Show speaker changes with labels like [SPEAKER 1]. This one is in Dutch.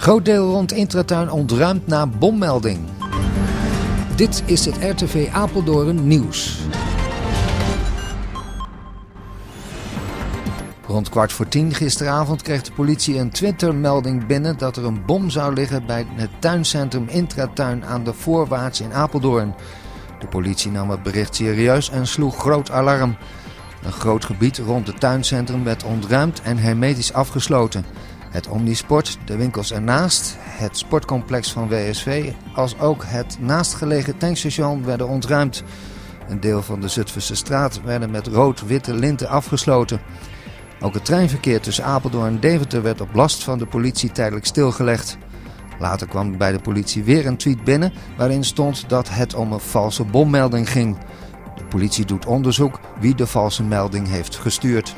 [SPEAKER 1] Groot deel rond Intratuin ontruimd na bommelding. Dit is het RTV Apeldoorn nieuws. Rond kwart voor tien gisteravond kreeg de politie een Twitter-melding binnen dat er een bom zou liggen bij het tuincentrum Intratuin aan de Voorwaarts in Apeldoorn. De politie nam het bericht serieus en sloeg groot alarm. Een groot gebied rond het tuincentrum werd ontruimd en hermetisch afgesloten. Het Omnisport, de winkels ernaast, het sportcomplex van WSV, als ook het naastgelegen tankstation werden ontruimd. Een deel van de Zutphense straat werden met rood-witte linten afgesloten. Ook het treinverkeer tussen Apeldoorn en Deventer werd op last van de politie tijdelijk stilgelegd. Later kwam bij de politie weer een tweet binnen waarin stond dat het om een valse bommelding ging. De politie doet onderzoek wie de valse melding heeft gestuurd.